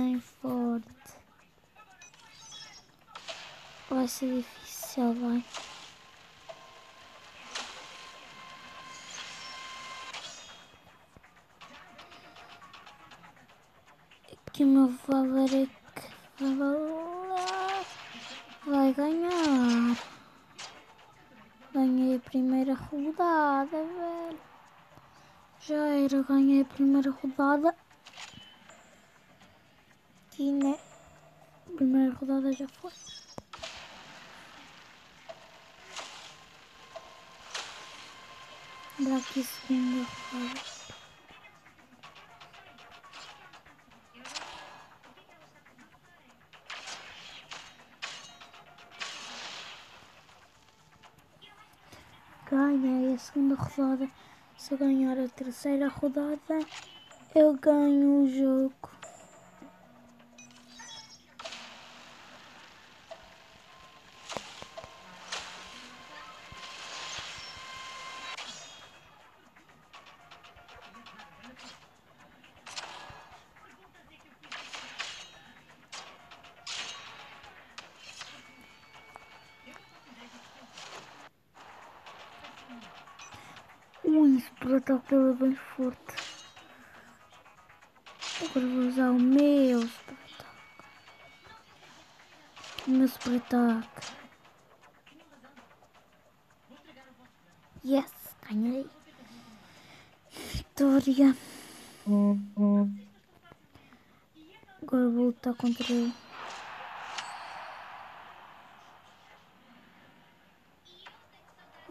bem forte. Vai ser difícil, vai. Aqui o meu vai, vai ganhar. Ganhei a primeira rodada, velho. Já era, ganhei a primeira rodada. E né? Primeira rodada já foi. Aqui a segunda rodada. Ganhei a segunda rodada. Se eu ganhar a terceira rodada, eu ganho o jogo. Ui, dele é bem forte. Agora vou usar o meu ataque. O meu ataque. Yes, ganhei. Vitória. Agora vou lutar contra ele.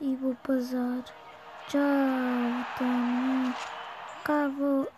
E vou passar. Ciao, dammi cavolo.